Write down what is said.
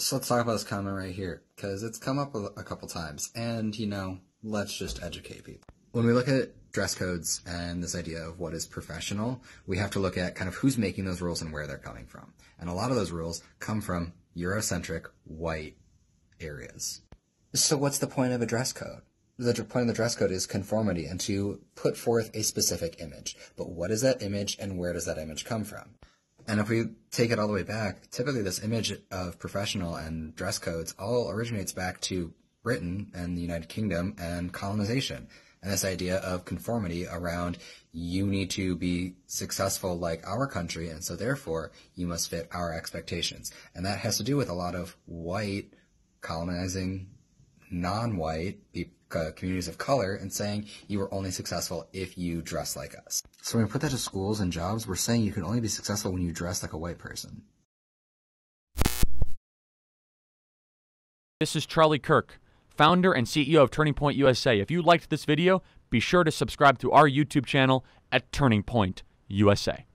So let's talk about this comment right here, because it's come up a, a couple times, and you know, let's just educate people. When we look at dress codes and this idea of what is professional, we have to look at kind of who's making those rules and where they're coming from. And a lot of those rules come from Eurocentric white areas. So what's the point of a dress code? The point of the dress code is conformity and to put forth a specific image. But what is that image and where does that image come from? And if we take it all the way back, typically this image of professional and dress codes all originates back to Britain and the United Kingdom and colonization. And this idea of conformity around you need to be successful like our country, and so therefore you must fit our expectations. And that has to do with a lot of white colonizing non-white uh, communities of color and saying you were only successful if you dress like us. So when we put that to schools and jobs, we're saying you can only be successful when you dress like a white person. This is Charlie Kirk, founder and CEO of Turning Point USA. If you liked this video, be sure to subscribe to our YouTube channel at Turning Point USA.